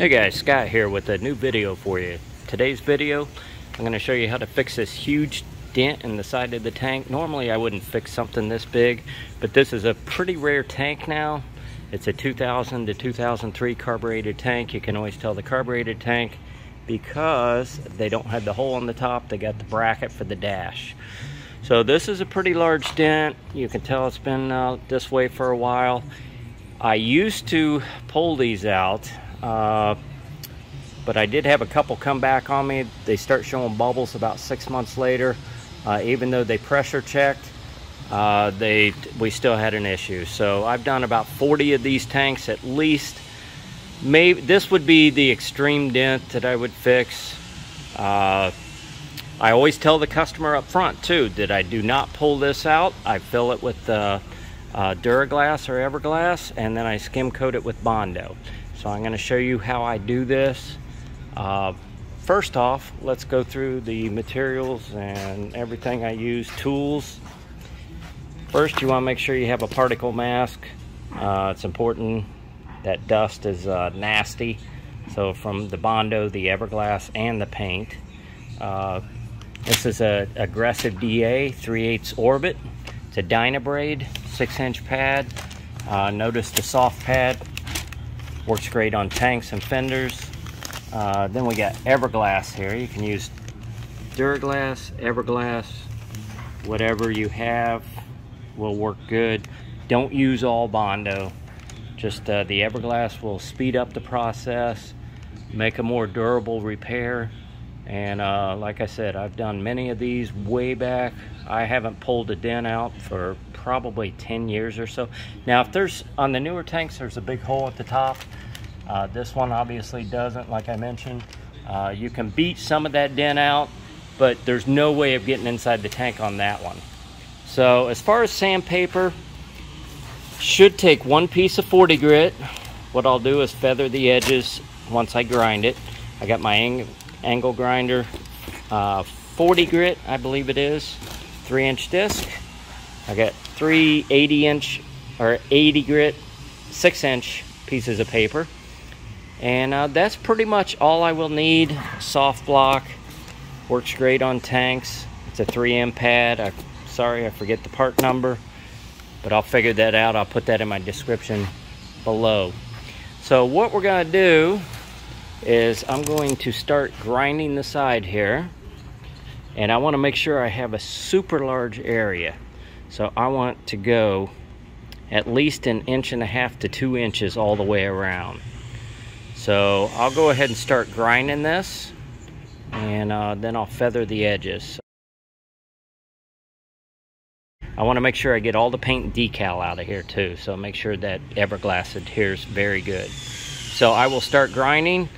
Hey guys, Scott here with a new video for you. Today's video, I'm going to show you how to fix this huge dent in the side of the tank. Normally I wouldn't fix something this big, but this is a pretty rare tank now. It's a 2000 to 2003 carbureted tank. You can always tell the carbureted tank because they don't have the hole on the top. They got the bracket for the dash. So this is a pretty large dent. You can tell it's been uh, this way for a while. I used to pull these out uh, but I did have a couple come back on me. They start showing bubbles about six months later. Uh, even though they pressure checked, uh, they we still had an issue. So I've done about 40 of these tanks at least. Maybe this would be the extreme dent that I would fix. Uh, I always tell the customer up front too that I do not pull this out. I fill it with uh, uh, Duraglass or Everglass and then I skim coat it with Bondo. So I'm going to show you how I do this. Uh, first off, let's go through the materials and everything I use, tools. First, you want to make sure you have a particle mask. Uh, it's important that dust is uh, nasty. So from the Bondo, the Everglass, and the paint. Uh, this is a aggressive DA 3 8 orbit. It's a Dynabrade 6 inch pad. Uh, notice the soft pad Works great on tanks and fenders. Uh, then we got Everglass here. You can use Duraglass, Everglass, whatever you have will work good. Don't use all Bondo. Just uh, the Everglass will speed up the process, make a more durable repair. And uh, like I said, I've done many of these way back. I haven't pulled a dent out for probably 10 years or so. Now, if there's, on the newer tanks, there's a big hole at the top. Uh, this one obviously doesn't, like I mentioned. Uh, you can beat some of that dent out, but there's no way of getting inside the tank on that one. So as far as sandpaper, should take one piece of 40 grit. What I'll do is feather the edges once I grind it. I got my angle grinder, uh, 40 grit, I believe it is, three inch disc. I got three 80 inch or 80 grit, six inch pieces of paper. And uh, that's pretty much all I will need. Soft block, works great on tanks. It's a 3M pad. I'm sorry, I forget the part number, but I'll figure that out. I'll put that in my description below. So what we're gonna do is I'm going to start grinding the side here. And I wanna make sure I have a super large area. So I want to go at least an inch and a half to two inches all the way around. So I'll go ahead and start grinding this and uh, then I'll feather the edges. I want to make sure I get all the paint and decal out of here too. So make sure that Everglass adheres very good. So I will start grinding.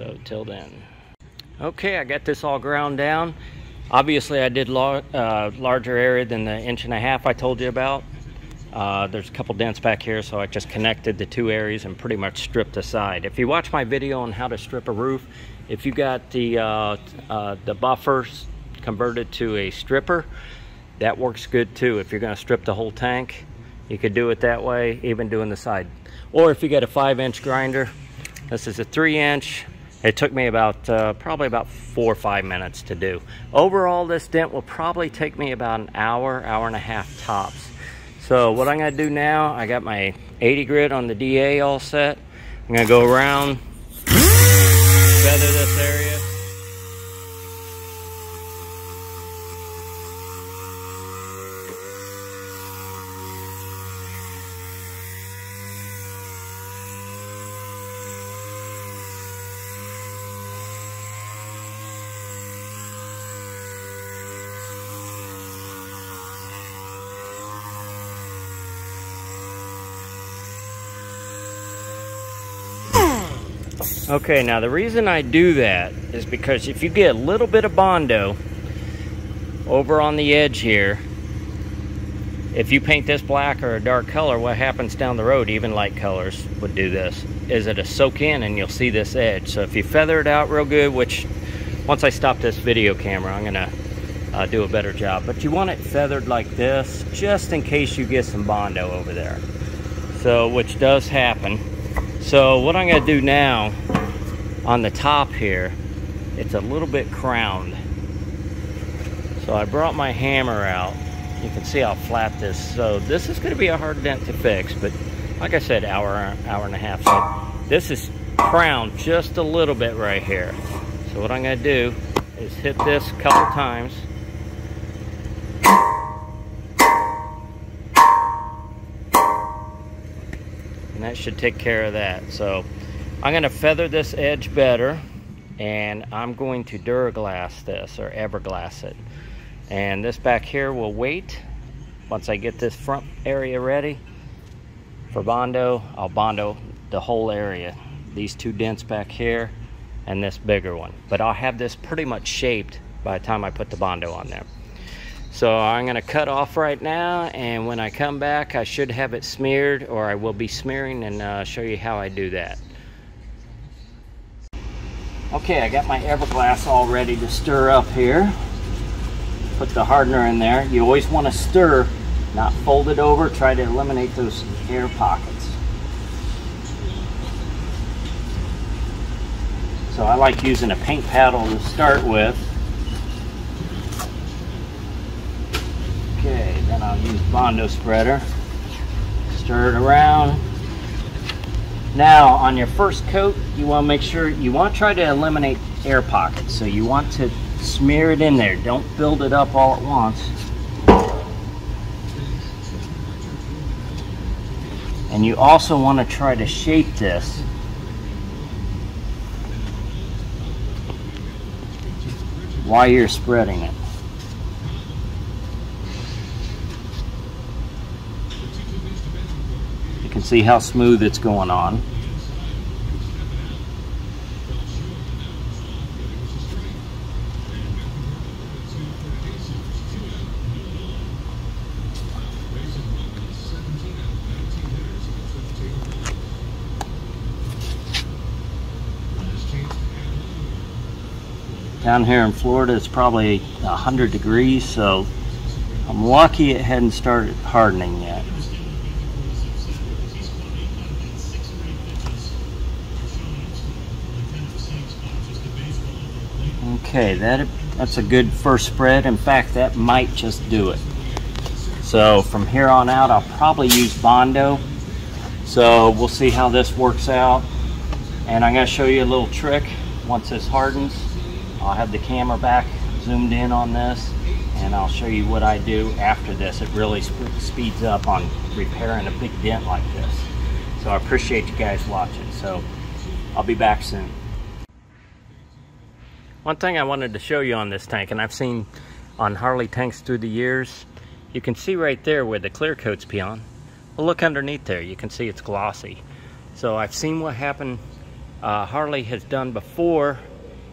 So till then. Okay, I got this all ground down. Obviously, I did lar uh, larger area than the inch and a half I told you about. Uh, there's a couple dents back here, so I just connected the two areas and pretty much stripped the side. If you watch my video on how to strip a roof, if you got the, uh, uh the buffers converted to a stripper, that works good too. If you're gonna strip the whole tank, you could do it that way, even doing the side. Or if you got a five inch grinder, this is a three inch, it took me about, uh, probably about four or five minutes to do. Overall, this dent will probably take me about an hour, hour and a half tops. So what I'm gonna do now, I got my 80 grit on the DA all set. I'm gonna go around, feather this area. Okay, now the reason I do that is because if you get a little bit of Bondo over on the edge here, if you paint this black or a dark color, what happens down the road, even light colors would do this, is it'll soak in and you'll see this edge. So if you feather it out real good, which once I stop this video camera, I'm gonna uh, do a better job. But you want it feathered like this, just in case you get some Bondo over there. So, which does happen. So what I'm gonna do now, on the top here, it's a little bit crowned. So I brought my hammer out. You can see how flat this, so this is gonna be a hard dent to fix, but like I said, hour, hour and a half. So this is crowned just a little bit right here. So what I'm gonna do is hit this a couple times. And that should take care of that. So I'm gonna feather this edge better and I'm going to Duraglass this or Everglass it. And this back here will wait. Once I get this front area ready for Bondo, I'll Bondo the whole area. These two dents back here and this bigger one. But I'll have this pretty much shaped by the time I put the Bondo on there. So I'm gonna cut off right now and when I come back I should have it smeared or I will be smearing and uh, show you how I do that. Okay, I got my Everglass all ready to stir up here. Put the hardener in there. You always want to stir, not fold it over. Try to eliminate those air pockets. So I like using a paint paddle to start with. Okay, then I'll use Bondo spreader. Stir it around. Now, on your first coat, you want to make sure, you want to try to eliminate air pockets. So you want to smear it in there. Don't build it up all at once. And you also want to try to shape this while you're spreading it. Can see how smooth it's going on. Down here in Florida, it's probably 100 degrees, so I'm lucky it hadn't started hardening yet. Okay, that that's a good first spread. In fact, that might just do it. So from here on out, I'll probably use Bondo. So we'll see how this works out. And I'm gonna show you a little trick. Once this hardens, I'll have the camera back zoomed in on this and I'll show you what I do after this. It really sp speeds up on repairing a big dent like this. So I appreciate you guys watching. So I'll be back soon. One thing I wanted to show you on this tank, and I've seen on Harley tanks through the years, you can see right there where the clear coat's peeling. Well, look underneath there, you can see it's glossy. So I've seen what happened, uh, Harley has done before,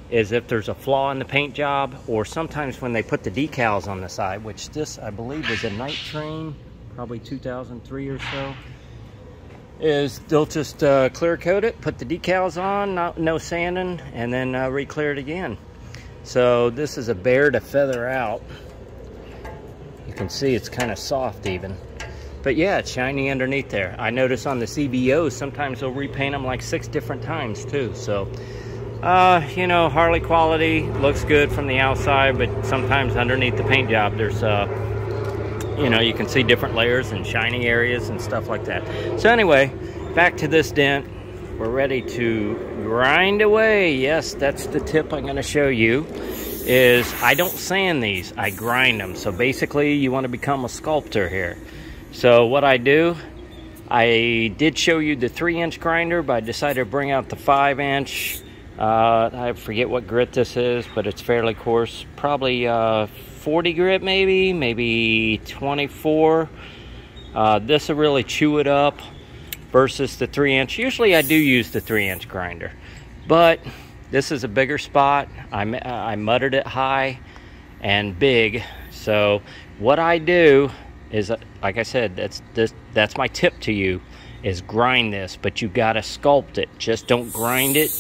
is if there's a flaw in the paint job, or sometimes when they put the decals on the side, which this, I believe, was a night train, probably 2003 or so, is they'll just uh, clear coat it, put the decals on, not, no sanding, and then uh, re-clear it again. So this is a bear to feather out. You can see it's kind of soft even. But yeah, it's shiny underneath there. I notice on the CVOs, sometimes they'll repaint them like six different times too. So, uh, you know, Harley quality looks good from the outside, but sometimes underneath the paint job, there's uh, you know, you can see different layers and shiny areas and stuff like that. So anyway, back to this dent. We're ready to grind away. Yes, that's the tip I'm gonna show you is I don't sand these, I grind them. So basically you wanna become a sculptor here. So what I do, I did show you the three inch grinder, but I decided to bring out the five inch. Uh, I forget what grit this is, but it's fairly coarse. Probably uh, 40 grit maybe, maybe 24. Uh, this will really chew it up versus the 3 inch. Usually I do use the 3 inch grinder, but this is a bigger spot. I, I mudded it high and big. So what I do is, like I said, that's, this, that's my tip to you, is grind this, but you gotta sculpt it. Just don't grind it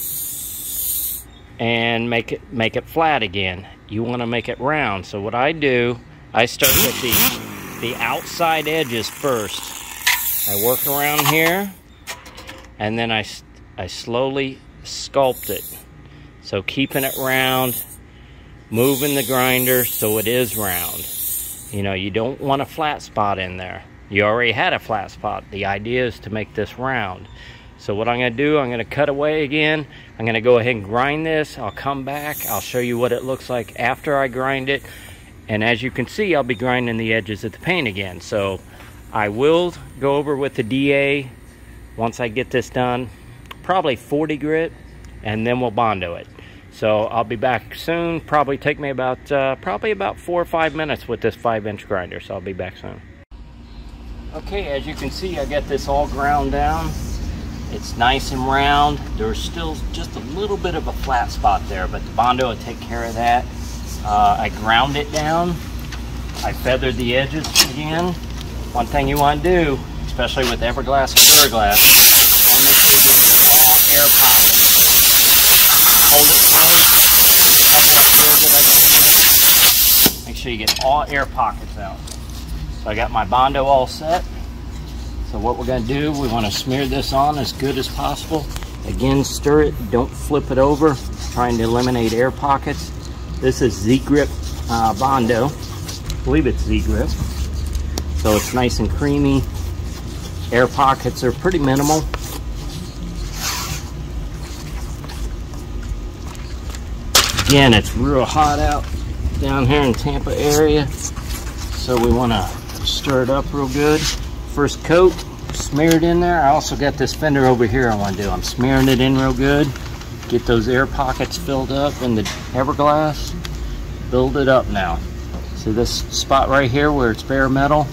and make it make it flat again you want to make it round. So what I do, I start with the, the outside edges first. I work around here, and then I, I slowly sculpt it. So keeping it round, moving the grinder so it is round. You know, you don't want a flat spot in there. You already had a flat spot. The idea is to make this round. So what I'm going to do, I'm going to cut away again. I'm going to go ahead and grind this. I'll come back. I'll show you what it looks like after I grind it. And as you can see, I'll be grinding the edges of the paint again. So I will go over with the DA once I get this done. Probably 40 grit, and then we'll Bondo it. So I'll be back soon. Probably take me about uh, probably about four or five minutes with this five inch grinder. So I'll be back soon. Okay, as you can see, I got this all ground down. It's nice and round. There's still just a little bit of a flat spot there, but the Bondo will take care of that. Uh, I ground it down. I feathered the edges again. One thing you want to do, especially with Everglass and Duraglass, want air. Hold it close. Make sure you get all air pockets out. So I got my Bondo all set. So what we're going to do, we want to smear this on as good as possible. Again, stir it, don't flip it over, trying to eliminate air pockets. This is Z-Grip uh, Bondo. I believe it's Z-Grip. So it's nice and creamy. Air pockets are pretty minimal. Again, it's real hot out down here in Tampa area. So we want to stir it up real good first coat, smear it in there. I also got this fender over here I want to do. I'm smearing it in real good. Get those air pockets filled up in the Everglass. Build it up now. See this spot right here where it's bare metal?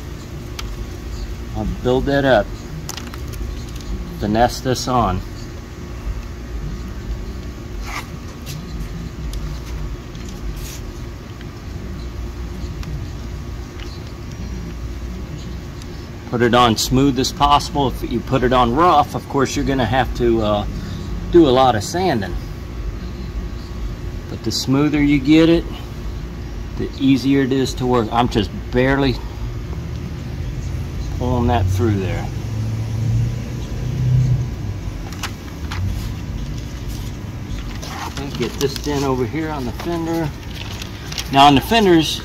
I'll build that up. Finesse this on. Put it on smooth as possible. If you put it on rough, of course, you're going to have to uh, do a lot of sanding. But the smoother you get it, the easier it is to work. I'm just barely pulling that through there. Get this dent over here on the fender. Now on the fenders,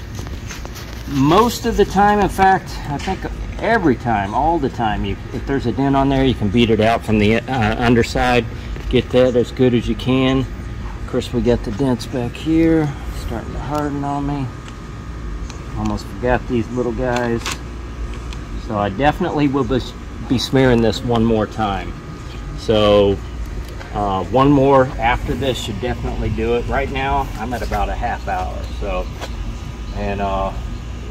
most of the time, in fact, I think every time, all the time. You, if there's a dent on there, you can beat it out from the uh, underside. Get that as good as you can. Of course, we got the dents back here. Starting to harden on me. Almost forgot these little guys. So I definitely will be smearing this one more time. So uh, one more after this should definitely do it. Right now, I'm at about a half hour. So, and uh,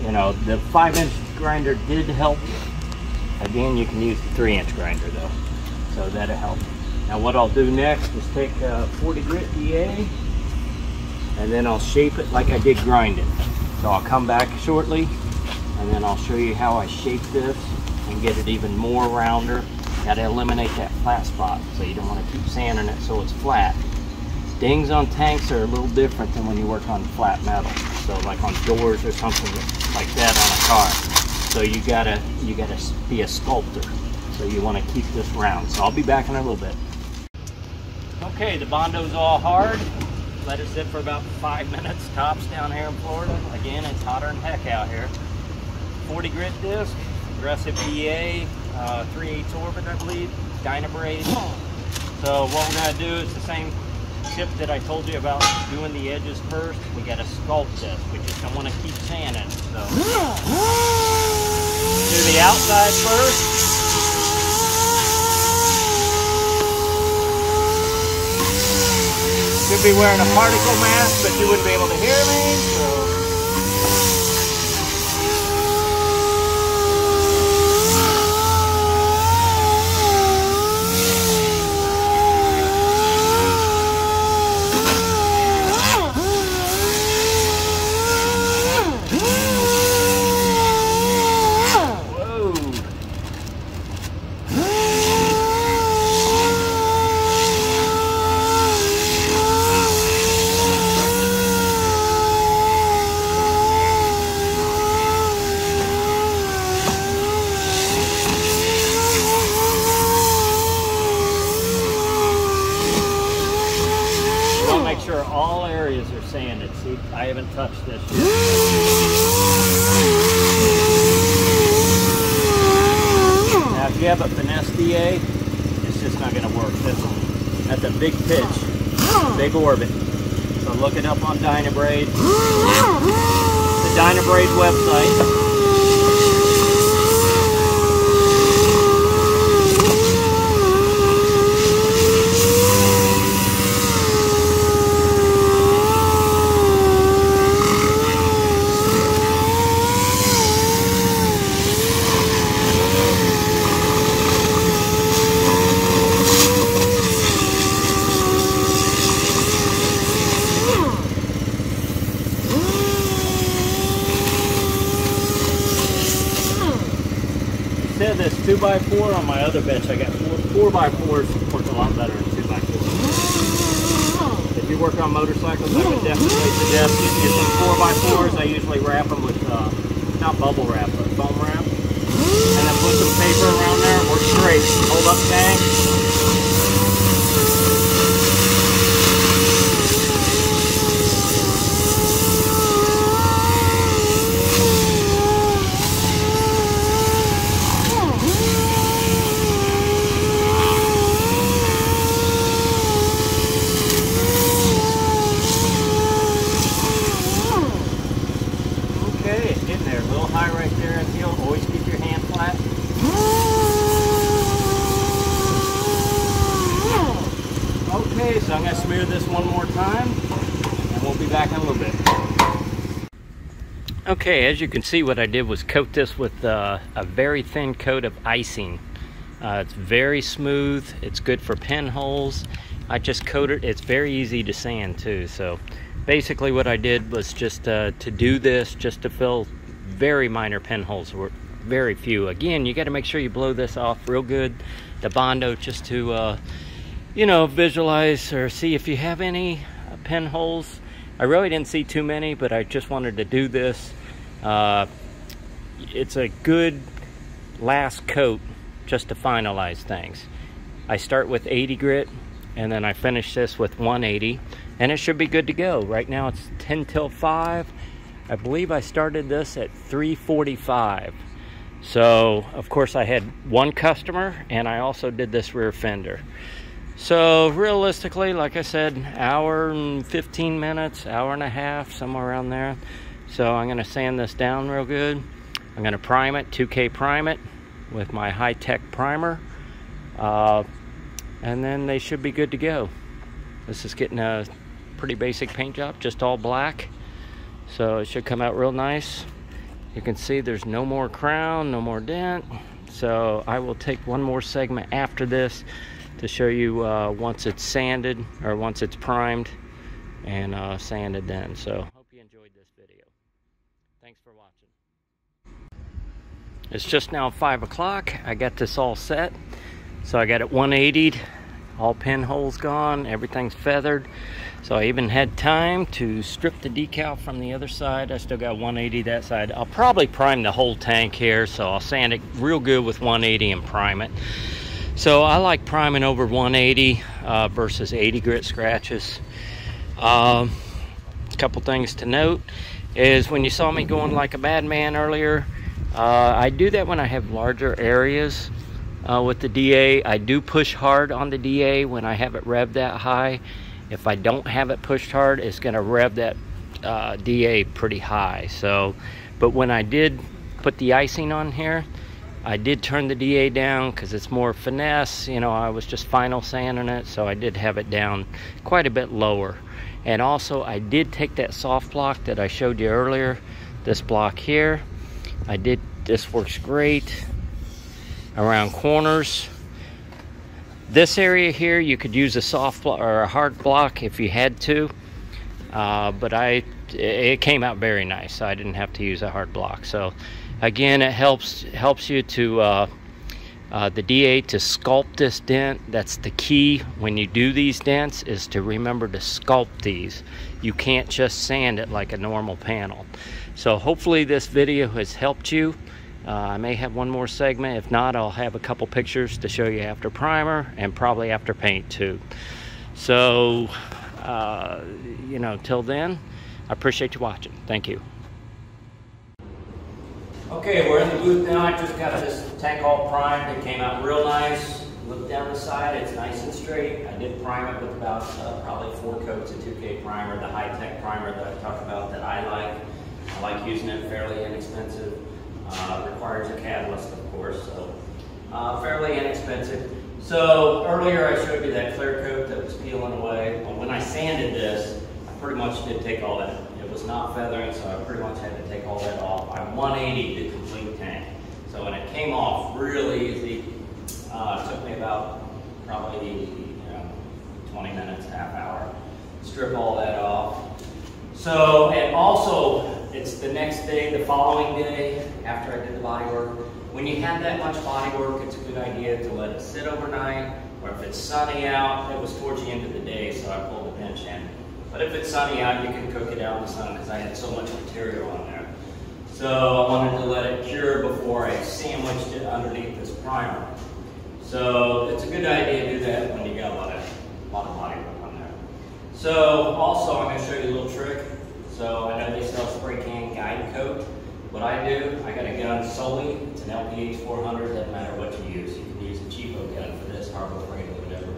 you know, the five inch grinder did help. Again, you can use the three inch grinder though, so that'll help. Now what I'll do next is take a 40 grit DA and then I'll shape it like I did grind it. So I'll come back shortly and then I'll show you how I shape this and get it even more rounder. Got to eliminate that flat spot so you don't want to keep sanding it so it's flat. Dings on tanks are a little different than when you work on flat metal. So like on doors or something like that on a car. So you gotta you gotta be a sculptor. So you want to keep this round. So I'll be back in a little bit. Okay, the Bondo's all hard. Let it sit for about five minutes tops down here in Florida. Again, it's hotter than heck out here. 40 grit disc, aggressive DA, uh, 3 8 orbit, I believe, Dynabrade. So what we're gonna do is the same tip that I told you about doing the edges first. We gotta sculpt this. We just don't want to keep sanding. So do the outside first. Should be wearing a particle mask, but you wouldn't be able to hear me. So. This yet. Now, if you have a finesse DA, it's just not going to work. That's, that's a big pitch, big orbit. So look it up on Dynabrade. The Dynabrade website. Instead of this 2x4 on my other bench, I got 4, 4x4s work a lot better than 2x4s. If you work on motorcycles, I would definitely suggest getting you some four by fours. I usually wrap them with, uh, not bubble wrap, but foam wrap. And then put some paper around there, works great. Hold up tank. Okay, it's getting there. A little high right there, I feel. Always keep your hand flat. Okay, so I'm going to smear this one more time, and we'll be back in a little bit. Okay, as you can see, what I did was coat this with uh, a very thin coat of icing. Uh, it's very smooth. It's good for pinholes. I just coated. It's very easy to sand too. So basically, what I did was just uh, to do this, just to fill very minor pinholes. Very few. Again, you got to make sure you blow this off real good. The bondo, just to uh, you know visualize or see if you have any pinholes. I really didn't see too many, but I just wanted to do this. Uh, it's a good last coat just to finalize things. I start with 80 grit and then I finish this with 180 and it should be good to go. Right now it's 10 till 5. I believe I started this at 345. So of course I had one customer and I also did this rear fender. So realistically, like I said, hour and 15 minutes, hour and a half, somewhere around there. So I'm gonna sand this down real good. I'm gonna prime it, 2K prime it with my high-tech primer. Uh, and then they should be good to go. This is getting a pretty basic paint job, just all black. So it should come out real nice. You can see there's no more crown, no more dent. So I will take one more segment after this to show you uh, once it's sanded or once it's primed and uh, sanded then. So hope you enjoyed this video. Thanks for watching. It's just now 5 o'clock. I got this all set. So I got it 180'd. All pinholes gone. Everything's feathered. So I even had time to strip the decal from the other side. I still got 180 that side. I'll probably prime the whole tank here. So I'll sand it real good with 180 and prime it. So I like priming over 180 uh, versus 80 grit scratches. Um, a couple things to note is when you saw me going like a bad man earlier, uh, I do that when I have larger areas uh, with the DA. I do push hard on the DA when I have it revved that high. If I don't have it pushed hard, it's going to rev that uh, DA pretty high. So, but when I did put the icing on here, I did turn the DA down because it's more finesse. You know, I was just final sanding it, so I did have it down quite a bit lower. And also, I did take that soft block that I showed you earlier, this block here. I did, this works great around corners. This area here, you could use a soft block or a hard block if you had to. Uh, but I, it came out very nice. So I didn't have to use a hard block. So again, it helps helps you to uh, uh, the DA to sculpt this dent. That's the key when you do these dents is to remember to sculpt these. You can't just sand it like a normal panel. So hopefully this video has helped you. Uh, I may have one more segment. If not, I'll have a couple pictures to show you after primer and probably after paint too. So, uh, you know, till then, I appreciate you watching. Thank you. Okay, we're in the booth now. I just got this tank all primed. It came out real nice. Look down the side, it's nice and straight. I did prime it with about uh, probably four coats of 2K primer, the high-tech primer that I talked about that I like. I like using it, fairly inexpensive. Uh, requires a catalyst, of course, so uh, fairly inexpensive. So earlier I showed you that clear coat that was peeling away. When I sanded this, I pretty much did take all that. It was not feathering, so I pretty much had to take all that off. I 180 the complete tank. So when it came off really easy, uh, it took me about probably you know, 20 minutes, half hour. Strip all that off. So, and also, it's the next day, the following day, after I did the body work. When you have that much body work, it's a good idea to let it sit overnight, or if it's sunny out, it was towards the end of the day, so I pulled the bench in. But if it's sunny out, you can cook it out in the sun because I had so much material on there. So I wanted to let it cure before I sandwiched it underneath this primer. So it's a good idea to do that when you got a lot of, a lot of body work on there. So also I'm going to show you a little trick. So I know they sell spray can guide coat. What I do, I got a gun solely. It's an LPH 400. Doesn't matter what you use. You can use a cheapo gun for this, Harbor Freight or whatever.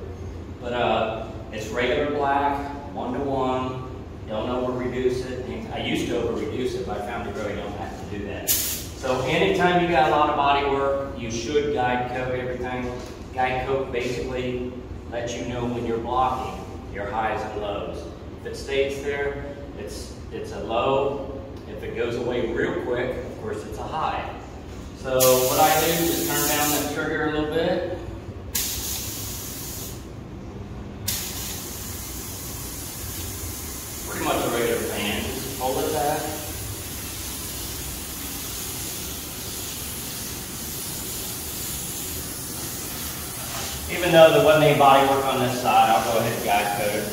But uh, it's regular black, one to one. Don't over reduce it. I used to over reduce it, but I found you really don't have to do that. So anytime you got a lot of body work, you should guide coat everything. Guide coat basically lets you know when you're blocking your highs and lows. If it stays there, it's, it's a low. If it goes away real quick, of course it's a high. So what I do is turn down the trigger a little bit. Pretty much a regular fan. Just hold it back. Even though there wasn't any body work on this side, I'll go ahead and guide coat.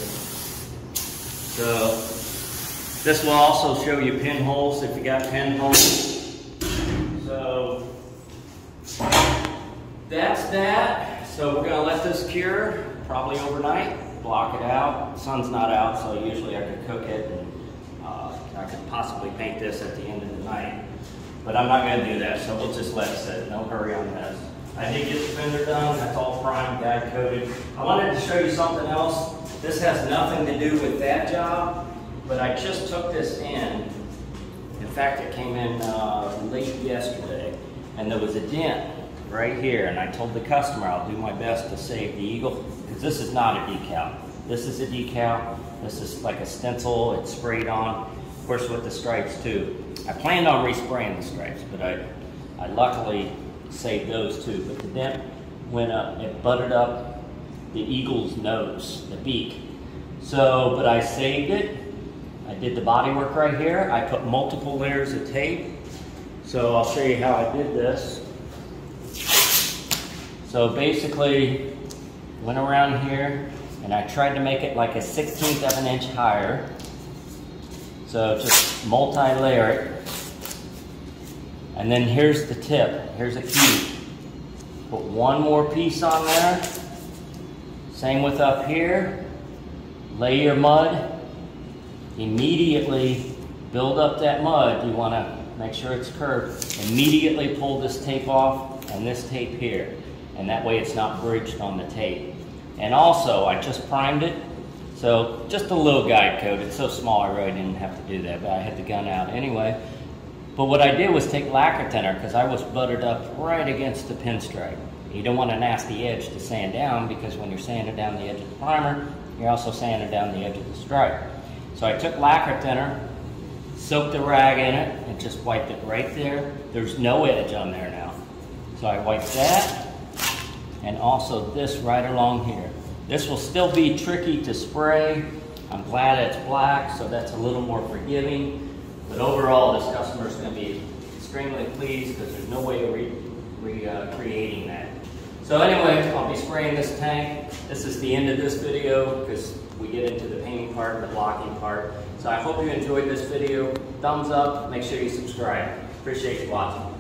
So this will also show you pinholes if you got pinholes. So that's that. So we're gonna let this cure, probably overnight, block it out. sun's not out, so usually I could cook it and uh, I could possibly paint this at the end of the night. But I'm not gonna do that, so we'll just let it sit. No hurry on this. I did get the fender done. That's all primed, guide coated. I wanted to show you something else. This has nothing to do with that job, but I just took this in. In fact, it came in uh, late yesterday, and there was a dent right here, and I told the customer I'll do my best to save the Eagle, because this is not a decal. This is a decal. This is like a stencil. It's sprayed on, of course, with the stripes too. I planned on respraying the stripes, but I, I luckily saved those too. But the dent went up, it butted up the eagle's nose, the beak. So, but I saved it. I did the body work right here. I put multiple layers of tape. So I'll show you how I did this. So basically, went around here and I tried to make it like a 16th of an inch higher. So just multi-layer it. And then here's the tip. Here's a key. Put one more piece on there. Same with up here. Lay your mud. Immediately build up that mud. You want to make sure it's curved. Immediately pull this tape off and this tape here. And that way it's not bridged on the tape. And also, I just primed it. So just a little guide coat. It's so small I really didn't have to do that, but I had the gun out anyway. But what I did was take lacquer thinner because I was buttered up right against the pinstripe. You don't want a nasty edge to sand down because when you're sanding down the edge of the primer, you're also sanding down the edge of the stripe. So I took lacquer thinner, soaked the rag in it, and just wiped it right there. There's no edge on there now. So I wiped that, and also this right along here. This will still be tricky to spray. I'm glad it's black, so that's a little more forgiving. But overall, this customer is going to be extremely pleased because there's no way of recreating re, uh, that. So anyway, I'll be spraying this tank. This is the end of this video because we get into the painting part the blocking part. So I hope you enjoyed this video. Thumbs up. Make sure you subscribe. Appreciate you watching.